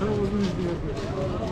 Aşağı uzun izliyor.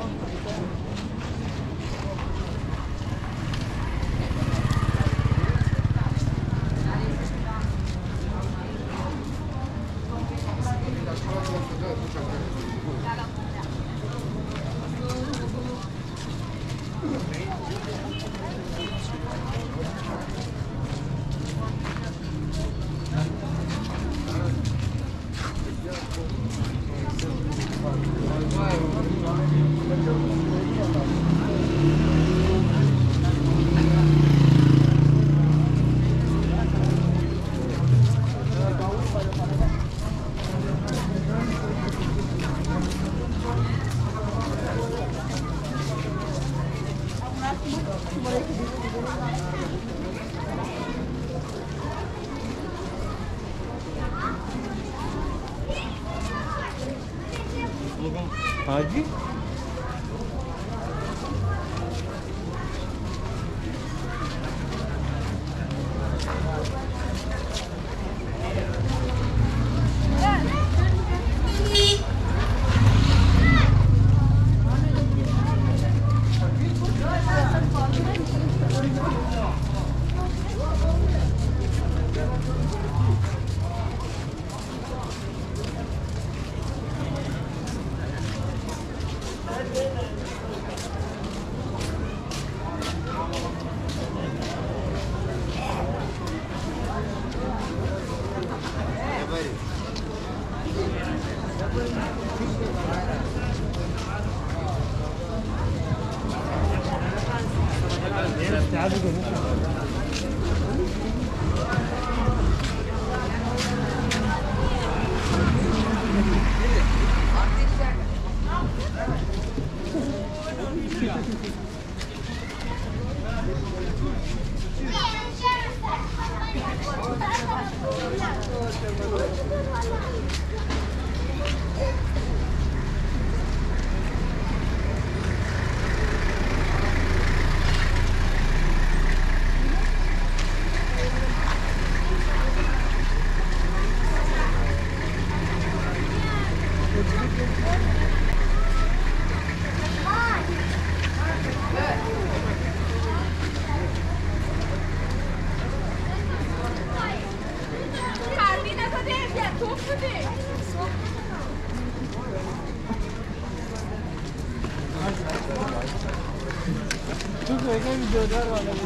videolar var.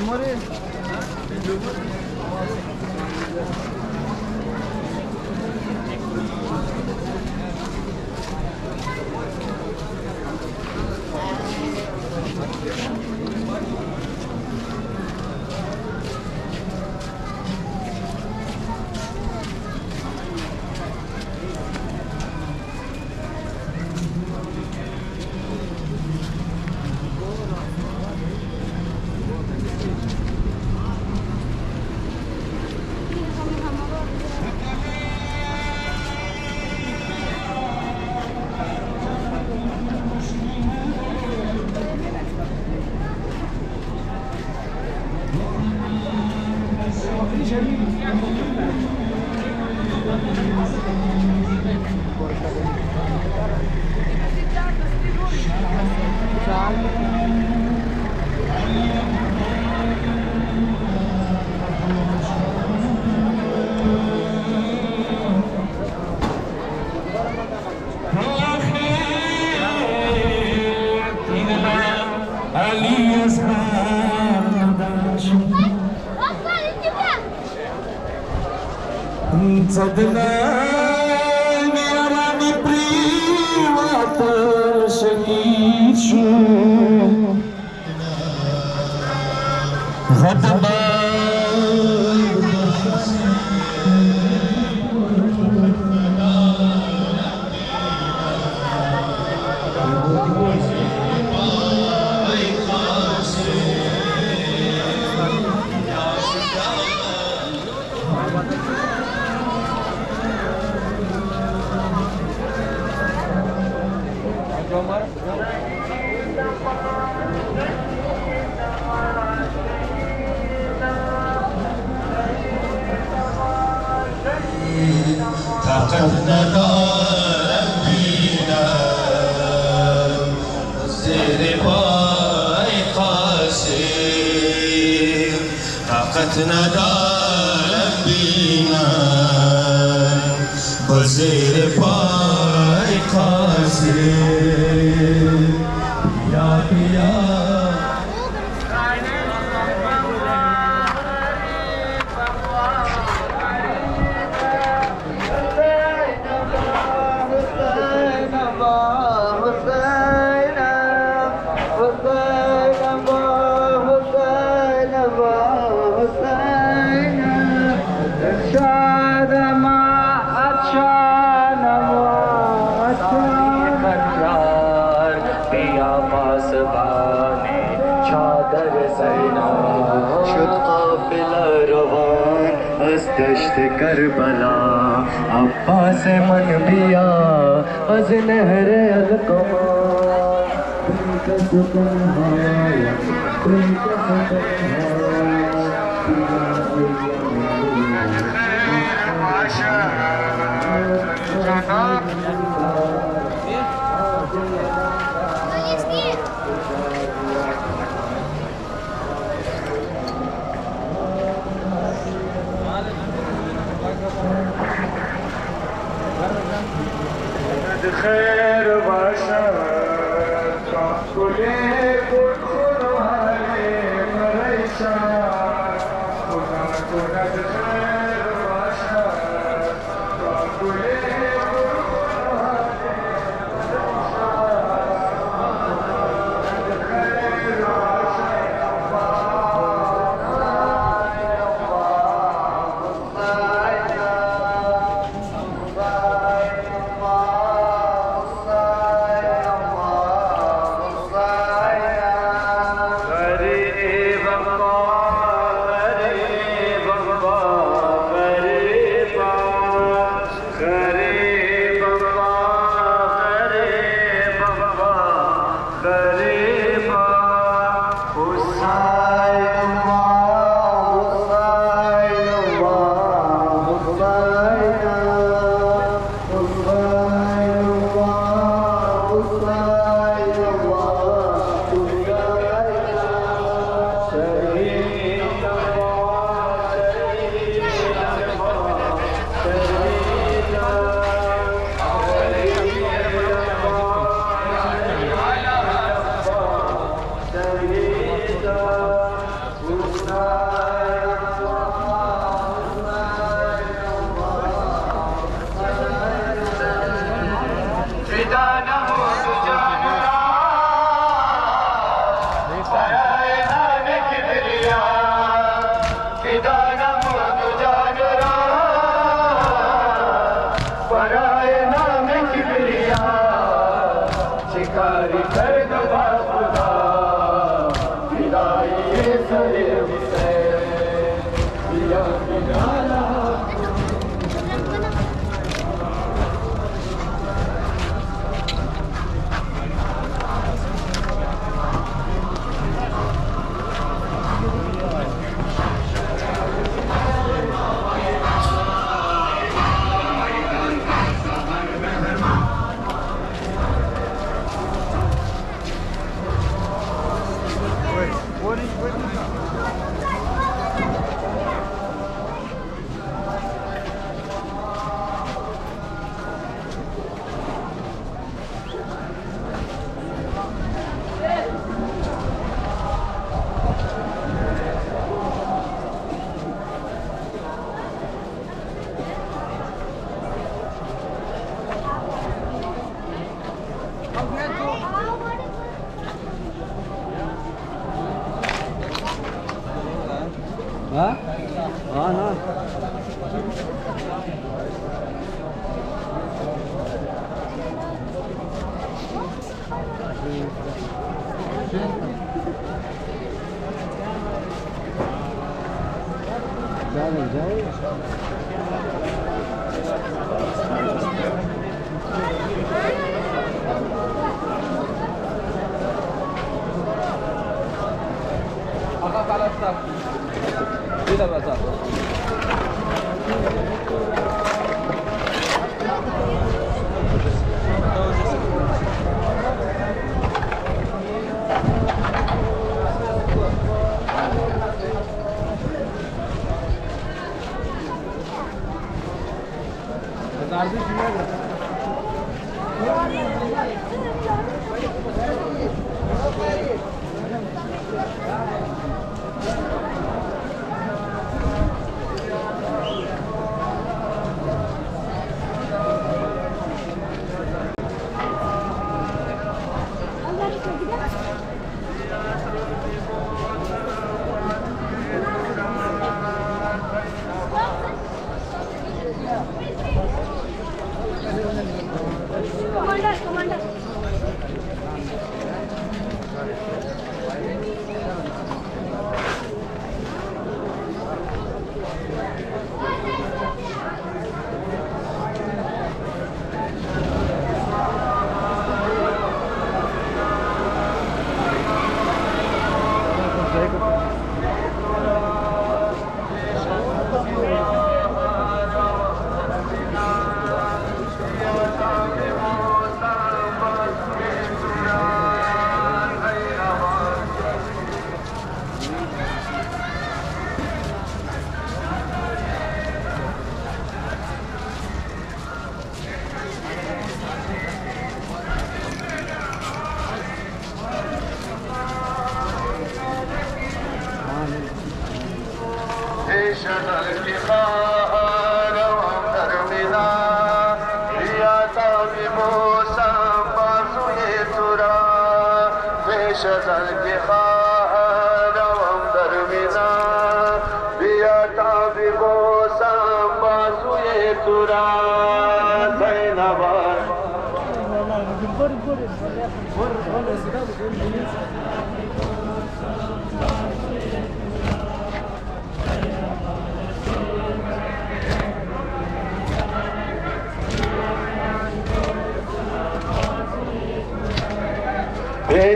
amore? Adnan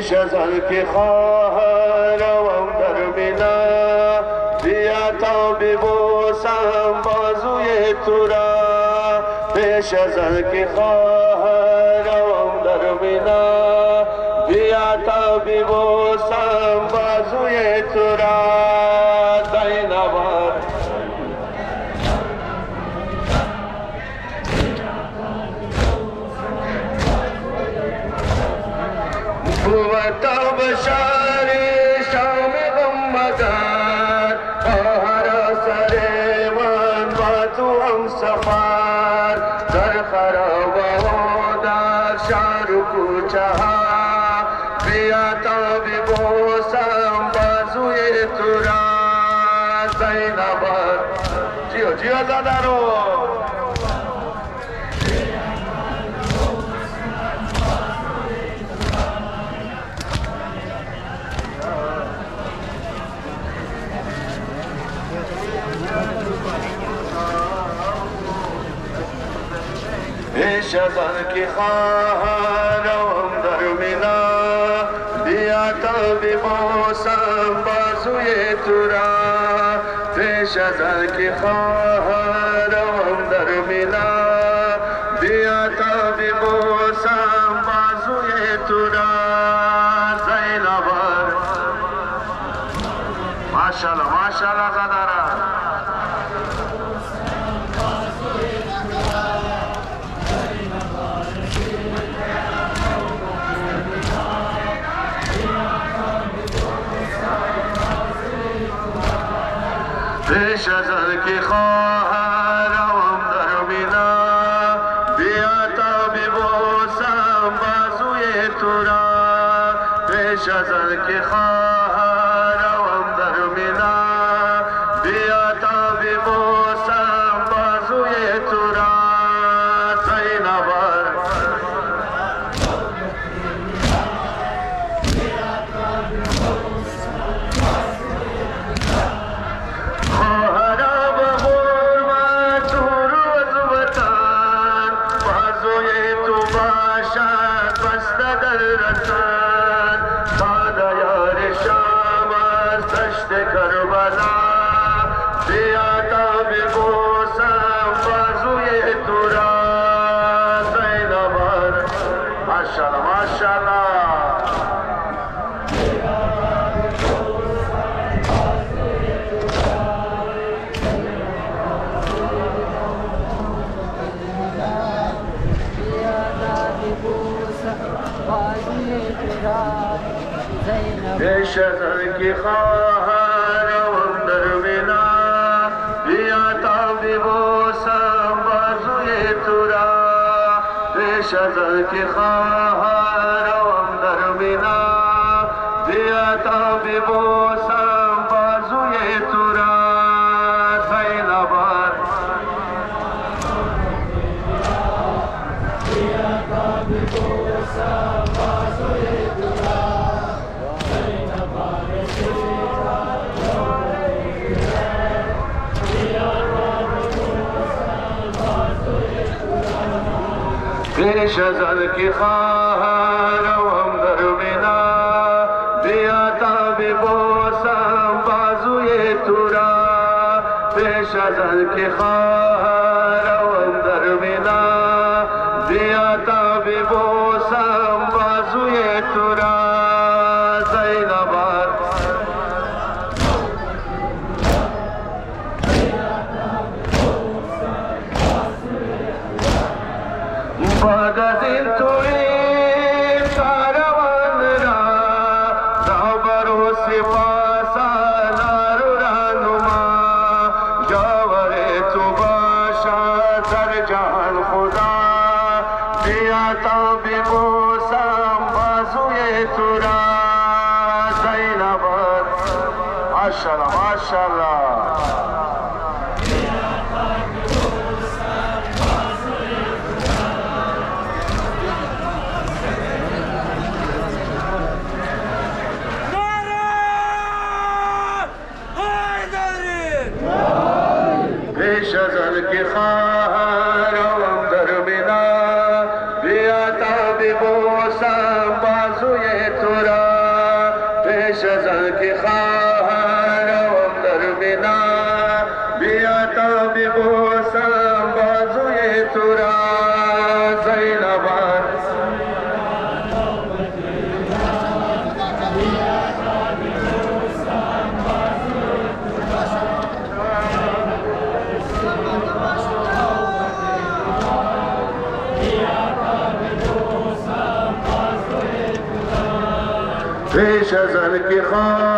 پیش از آن که خواهر و در بنا بیا تا ببوسم بازوی تو را. پیش از شطر کی خواہاں روم درمینا دیا تب موسم بازوی تورا پیش شطر کی خواہاں روم درمینا دیا تب موسم بازوی تورا زینب ماشاءاللہ ماشاءاللہ شزعلك يخاف maşallah maşallah. افتخار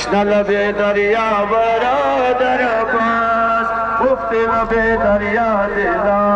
تشنه لب دریا برادر عباس مفت لب دریا دلاور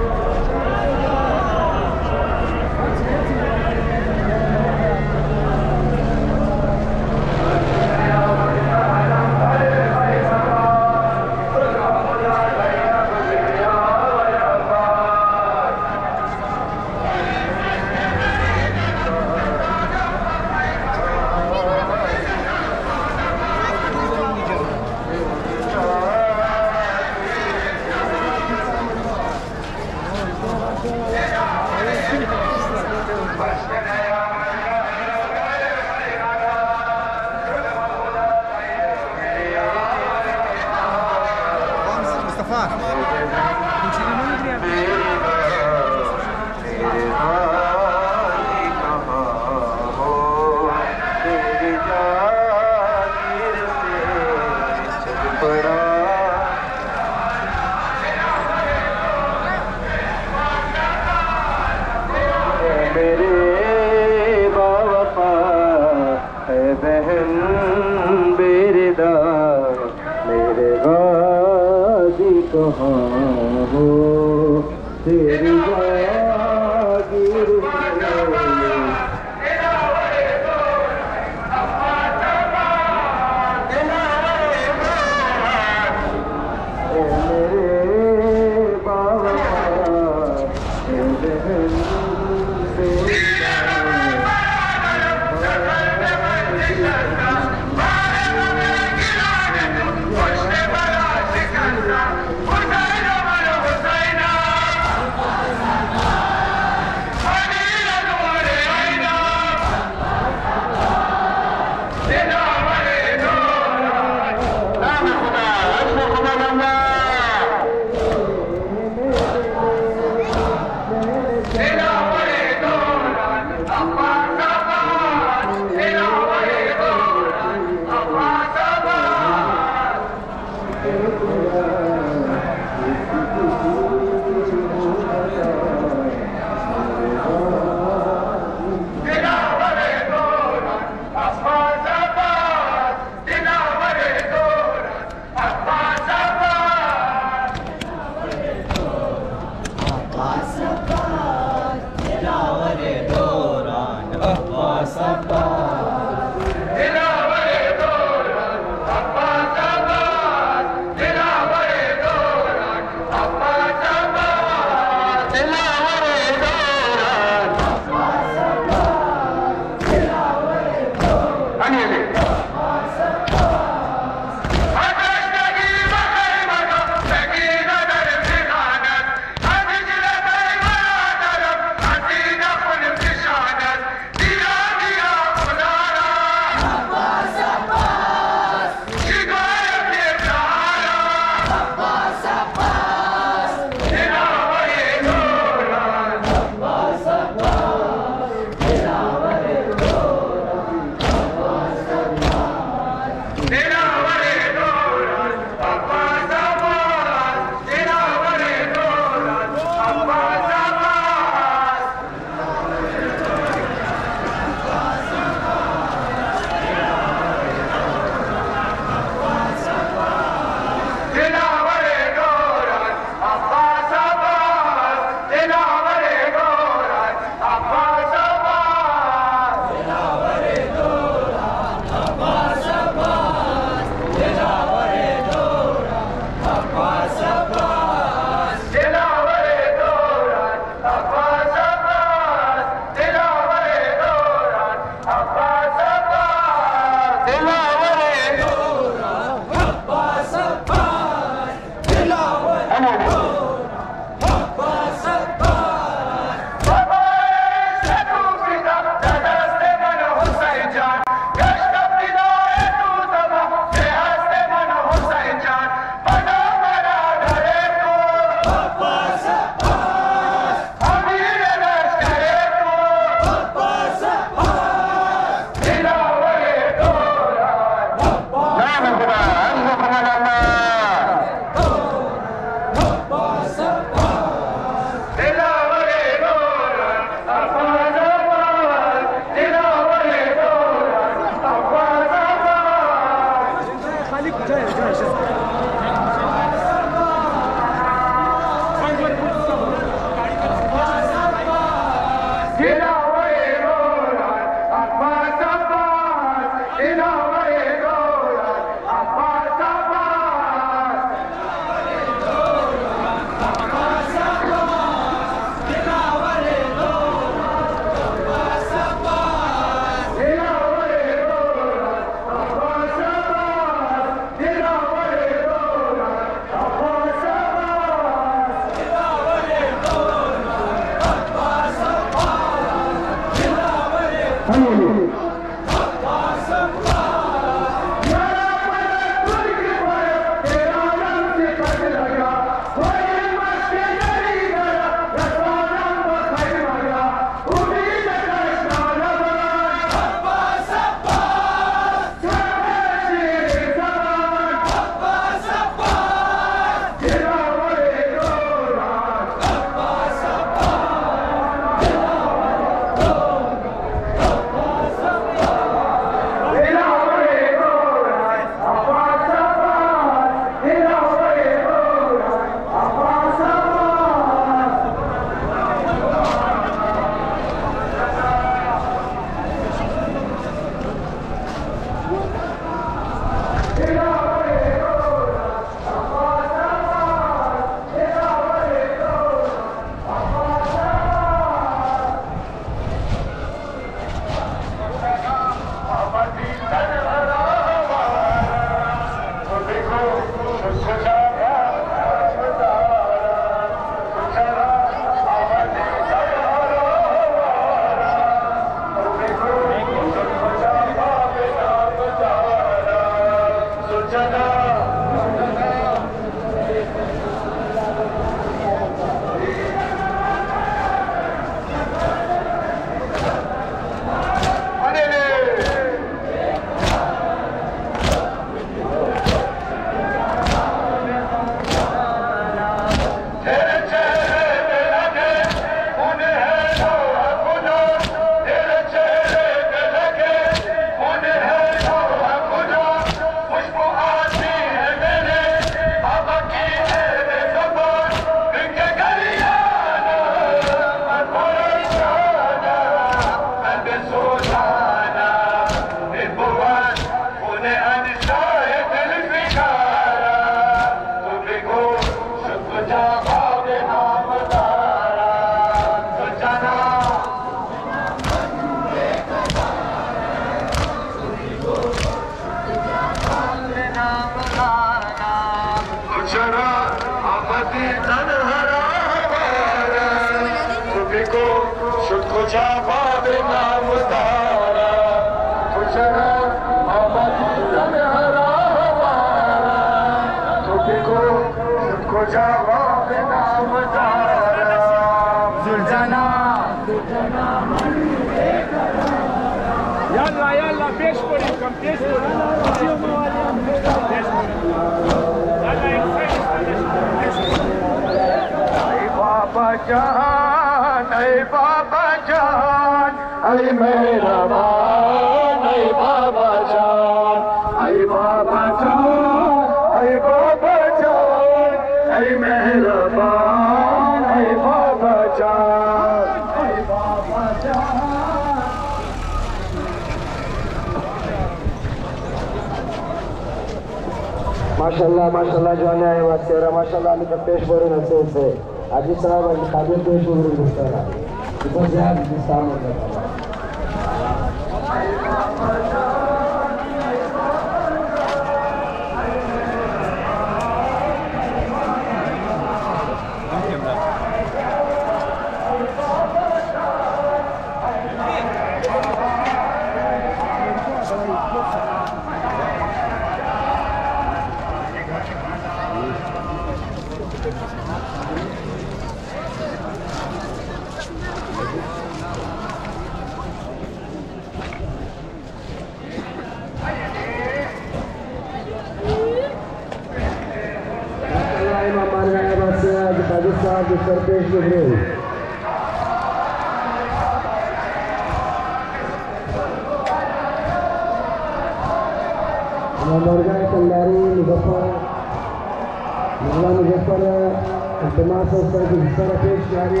तरफ़ शारी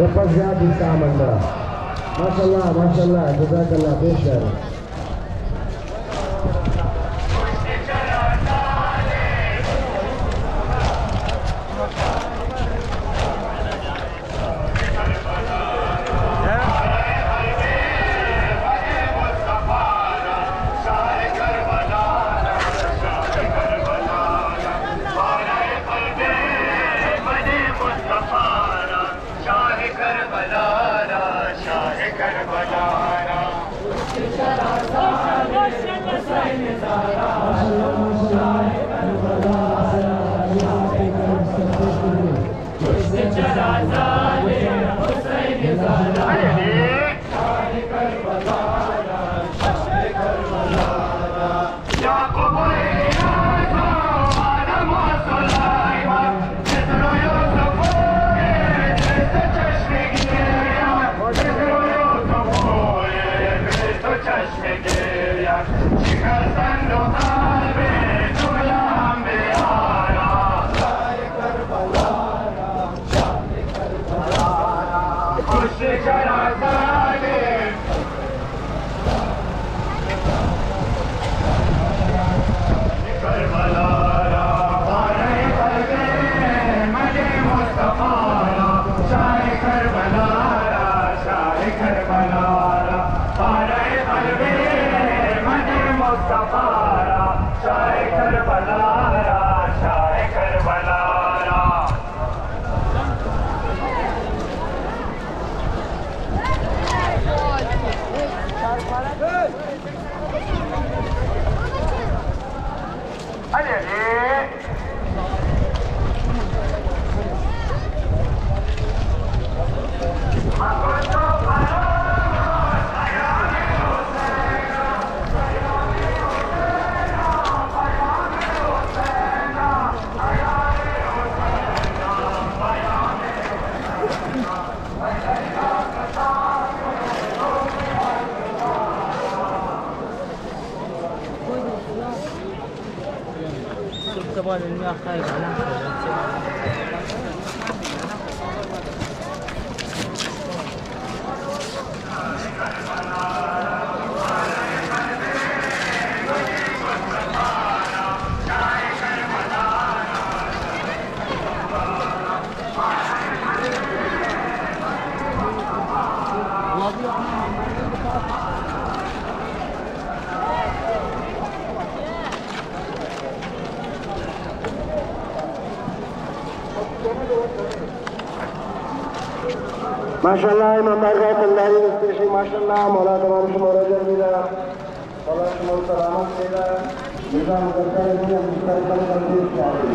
वापस गया जिसका मंडा माशाल्लाह माशाल्लाह पेश माशाल्लाह इमामदारगाव कंधारी रस्त्याशी माशाल्लाह मला तमाम समोर दिला मला समोर सलामत केला निजाम गडकरी यांनी कार्यक्रम करण्याची आहे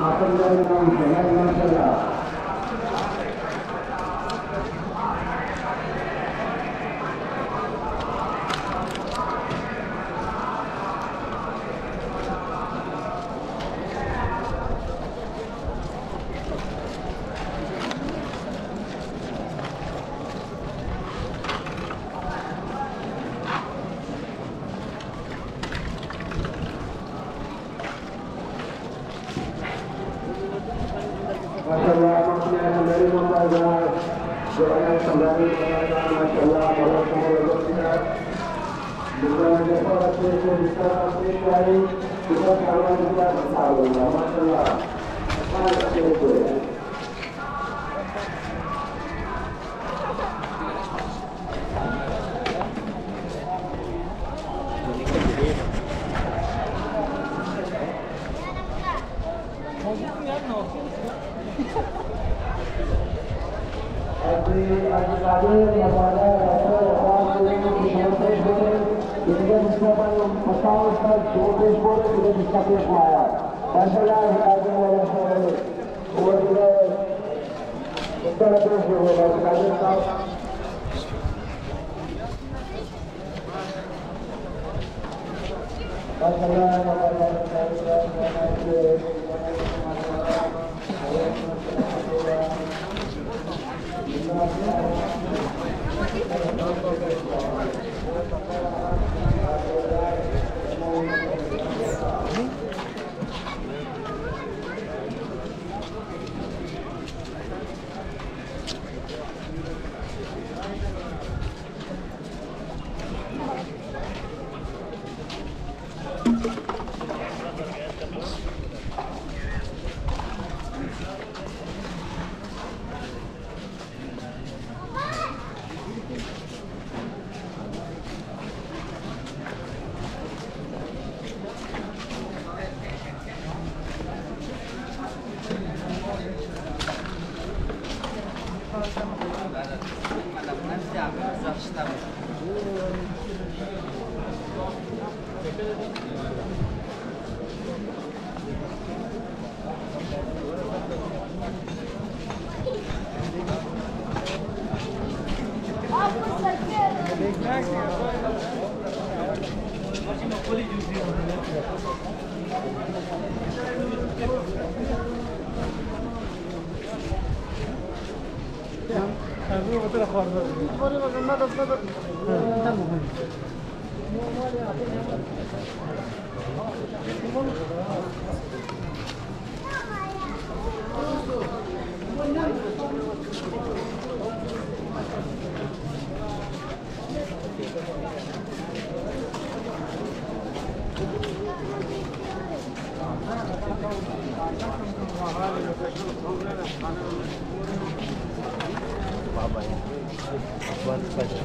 माशाल्लाह इमाम जनाई माशाल्लाह Bye-bye. One question.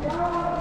Yeah.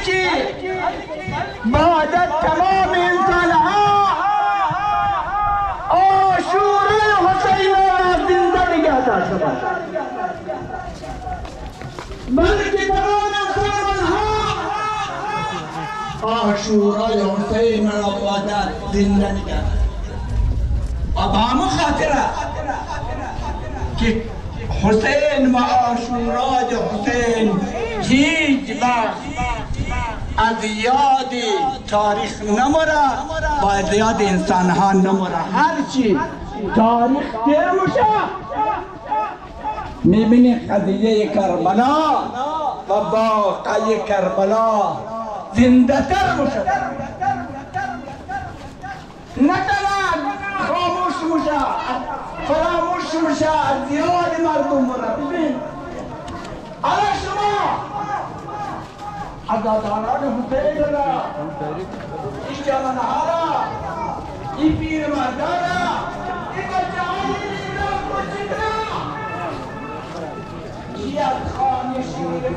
بلکه بعد تمام انسان ها آشورای حسین را زنده نگه داشته باشد بلکه تمام انسان ها آشورای حسین را باید زنده نگه و به همه خاطره. که حسین و آشورای حسین هیچ وقت از یاد تاریخ نموره و از یاد انسان ها نموره هرچی تاریخ میشه می‌بینی قضیه کربلا و واقعی کربلا زنده تر میشه نه تنها خاموش میشه فراموش میشه از زیاد مردم مرا. ببین. شما අදාතානාට හුතේකලා ඉෂ්ඨානහාරා ඉපීර මර්දානා එක ජාහිලීලා කොචිකා ජියත් خانی شیر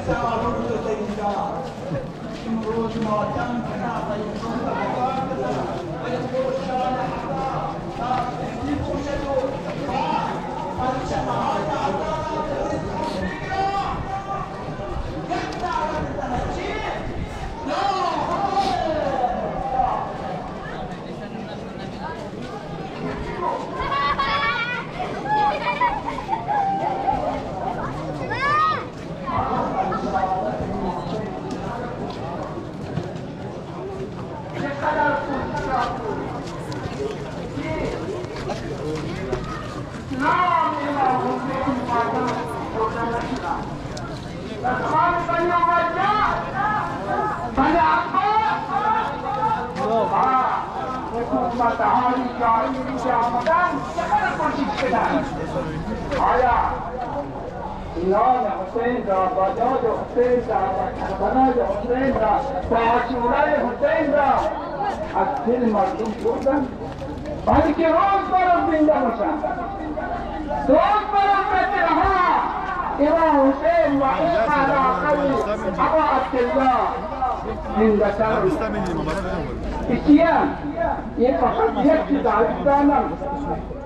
किसान आया इमाम हुसैन का बजा जो हुसैन का बना जो हुसैन का पाशुरा हुसैन का अखिल मजदूम छोड़कर बल्कि रोज पर ज़िंदा बसा रोज पर कहते रहा इमाम हुसैन अबा अब्दुल्ला ज़िंदा इसलिए ये फकत एक किताब का नाम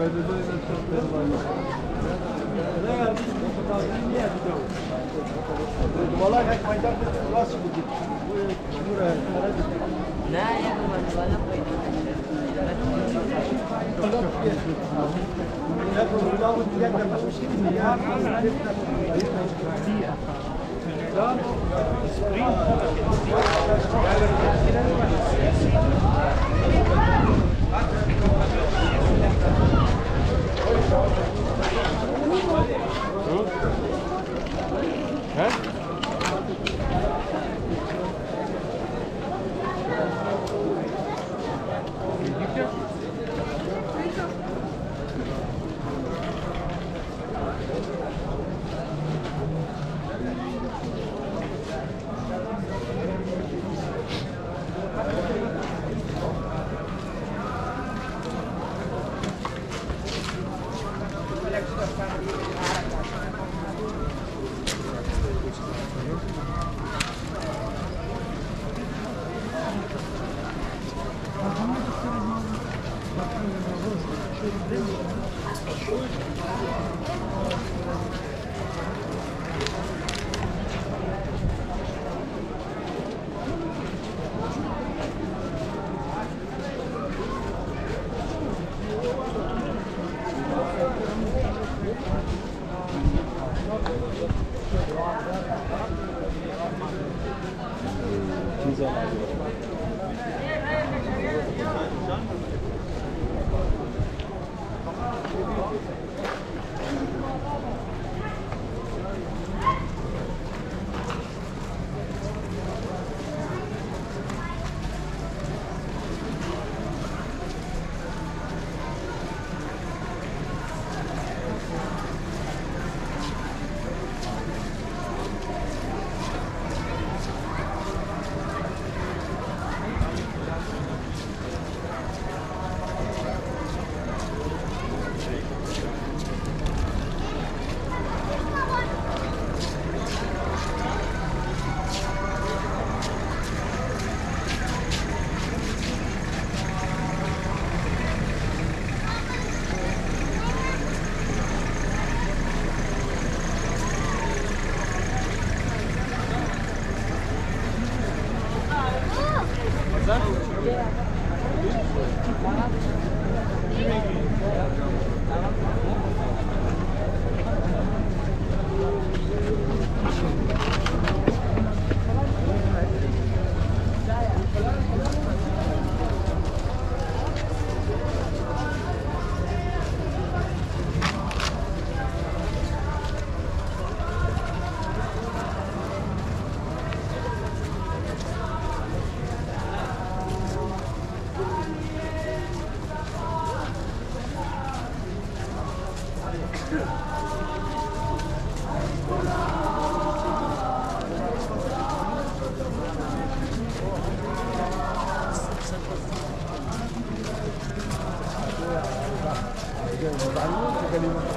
Kaydede كلمة.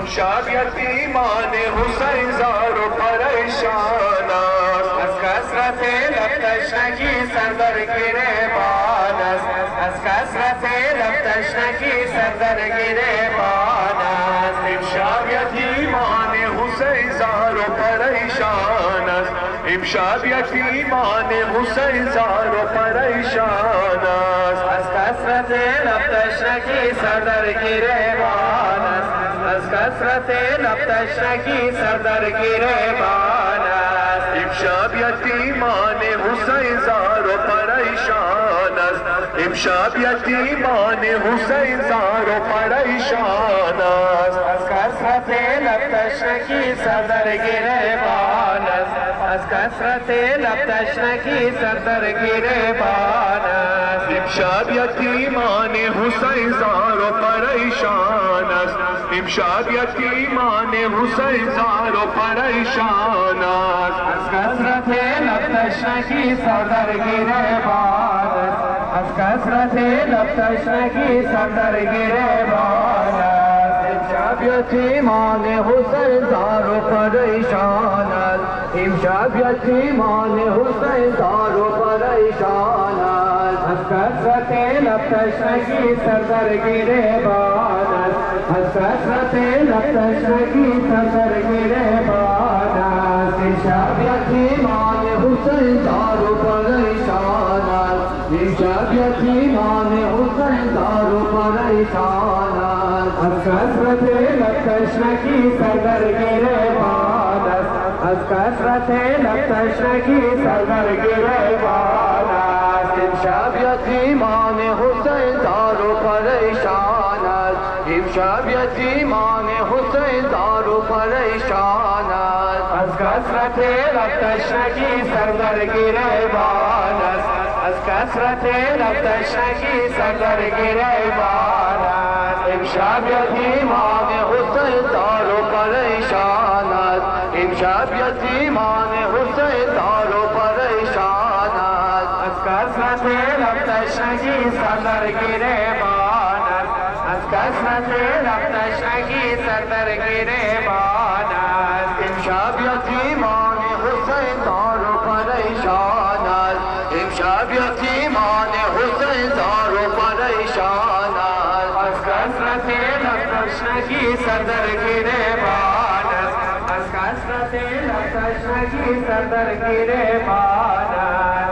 امشب یتیمان حسین زار و پریشان است. از کسرت لب تشنگی سر در گریبان است. از کسرت لب تشنگی سر در گریبان است. امشب یتیمان حسین زار و پریشان است. امشب یتیمان حسین زار و پریشان است. از کسرت لب تشنگی سر در گریبان کسرت نبتشنگی گرے بانس امشب یتیمان حسین زار و پریشان است۔ امشب یتیمان حسین زار و پریشان است۔ از کسرت نبتشنگی سردرگیر بانست از کسرت لب تشنگی سر در گریبان است امشب یتیمان حسین زار و پریشان است امشب یتیمان حسین زار و پریشان است از کسرت لب تشنگی سر در گریبان است از کسرت لب تشنگی سر در گریبان است امشب یتیمان حسین زار و پریشان است امشب یتیمان حسین زار و پریشان است از کسرت لب تشنگی سر در گریبان است از کسرت لب تشنگی سر در گریبان است امشب یتیمان حسین زار و پریشان است امشب یتیمان حسین زار و پریشان است از کسرت لب تشنگی سر در گریبان است از کسرت لب تشنگی سر در گریبان است امشب یتیمان حسین زار و پریشان است امشب یتیمان حسین زار و پریشان است از کسرت لب امشب یتیمان حسین زار و پریشان است امشب یتیمان حسین زار و پریشان است از کسرت لب تشنگی سر در گریبان است از کسرت لب تشنگی سر در گریبان است امشب یتیمان सदर गिरे बानस हल्का सदे लक्ष्मी सदर गिरे बानस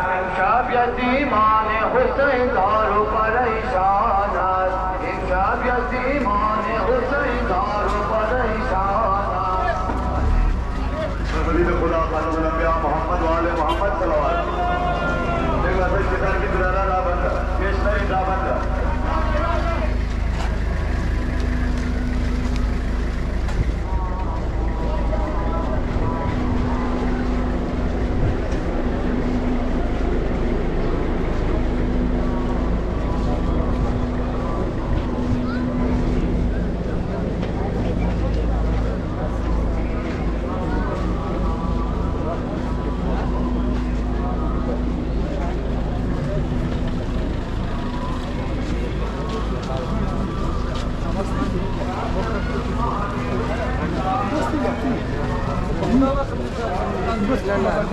Amen.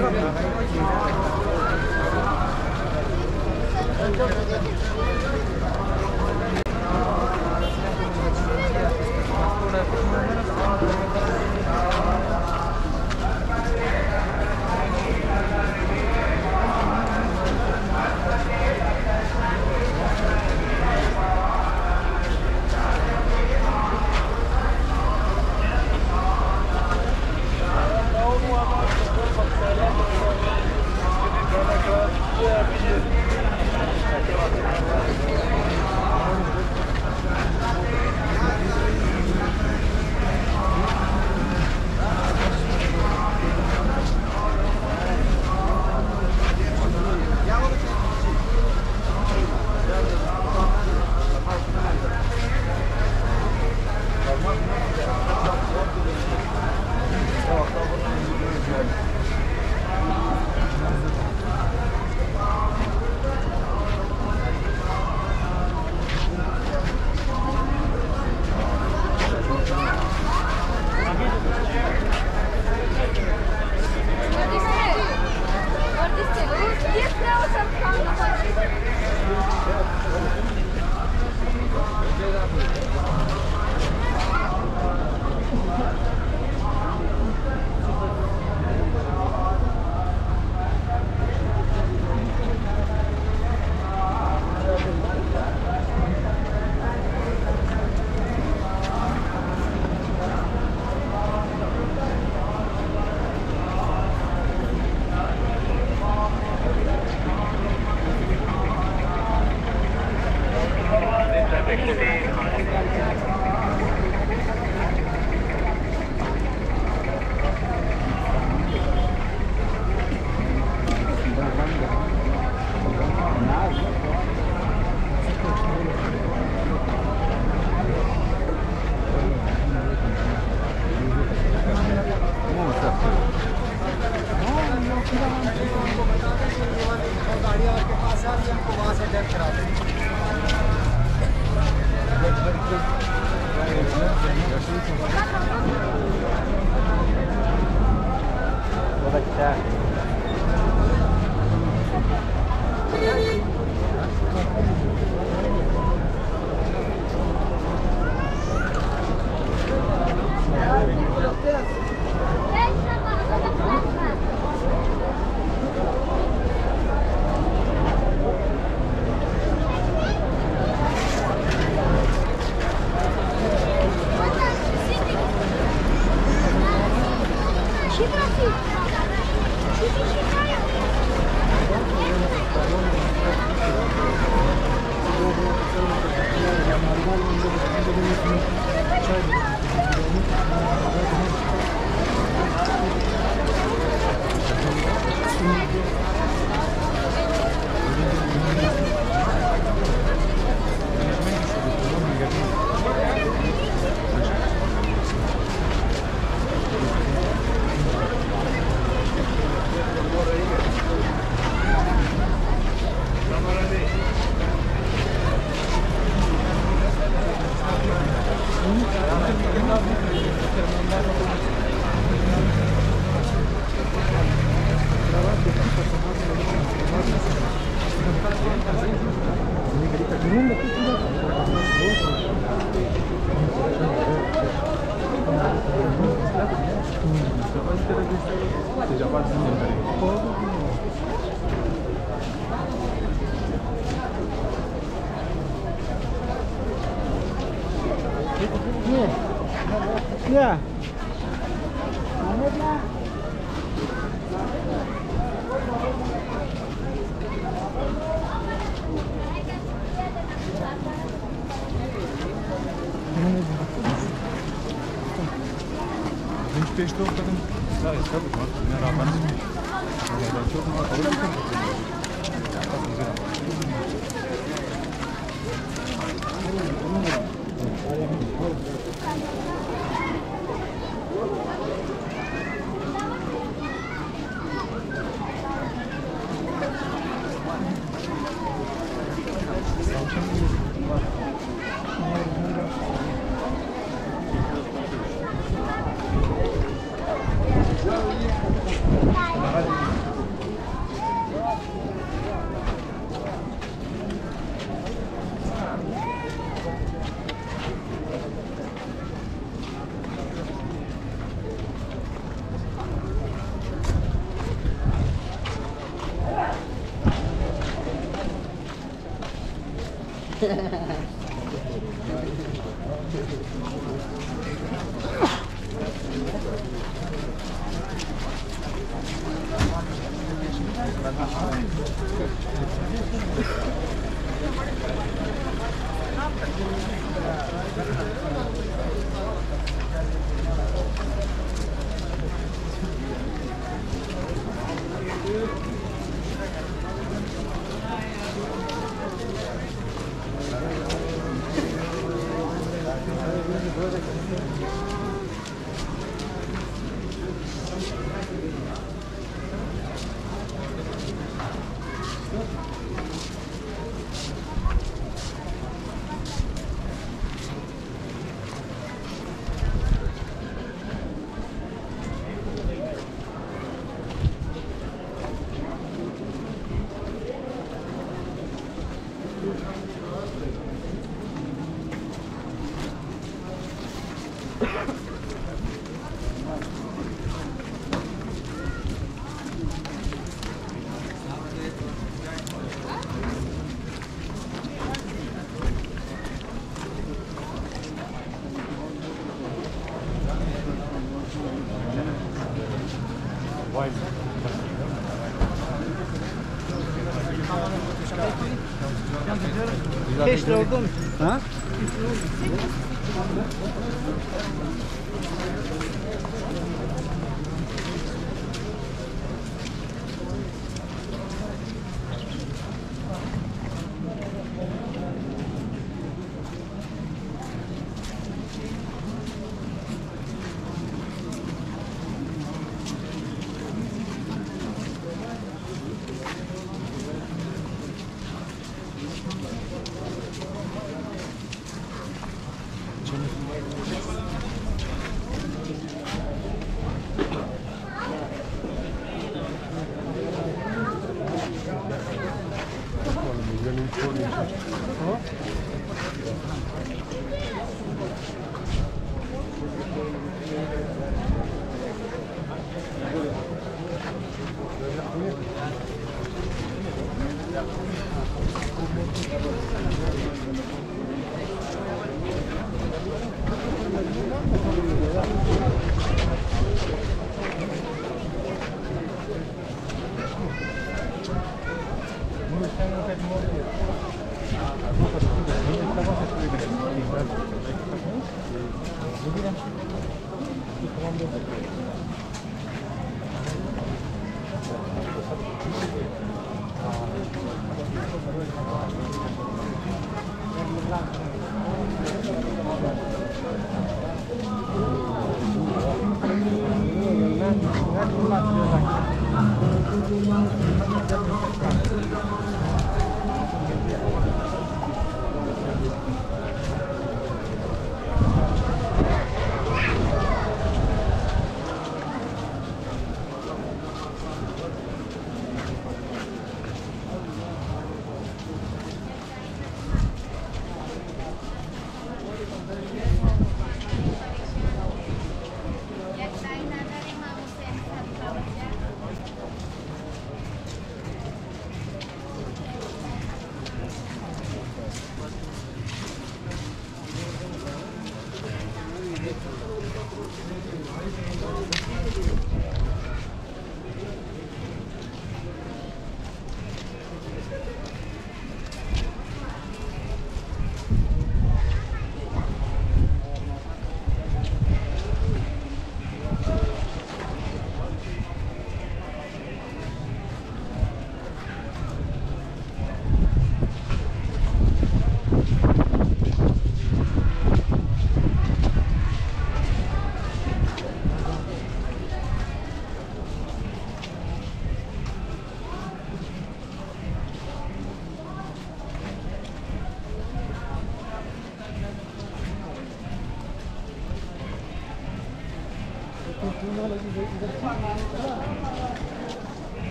5 lira oldu mu?